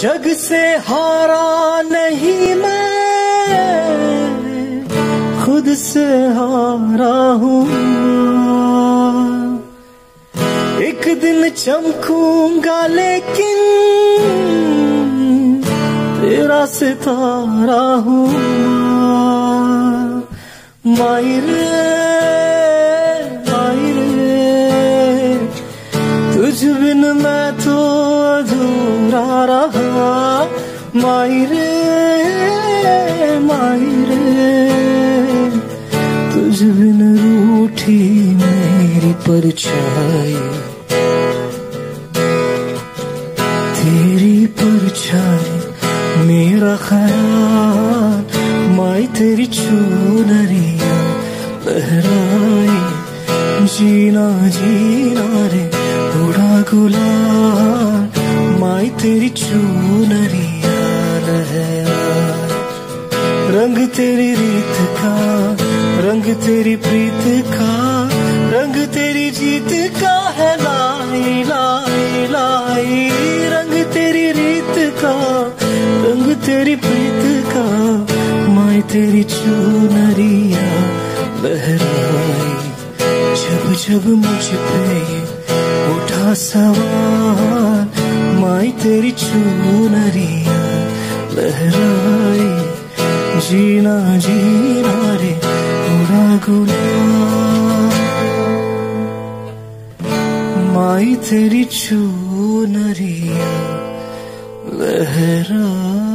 जग से हारा नहीं मैं, खुद से हारा हूँ। एक दिन चमकूँगा लेकिन तेरा सितारा हूँ। मायरे मायरे तुझ बिन मैं तो अधूरा रहा। मायरे मायरे तुझ बिन रूठी मेरी परछाई। तेरी परछाई, मेरा ख्याल। माई तेरी चूनरिया लहराई जीना जीना रे, उड़ा गुलाल। तेरी चूनरिया लहराई रंग तेरी रीत का, रंग तेरी प्रीत का, रंग तेरी जीत का है लाई लाई लाई। रंग तेरी रीत का, रंग तेरी प्रीत का माई तेरी चुनरिया लहराई जब जब मुझ पे उठा सवाल माई तेरी चुनरिया लहराई जीना जीना रे उड़ा गुना माई तेरी चूनरिया लहराई।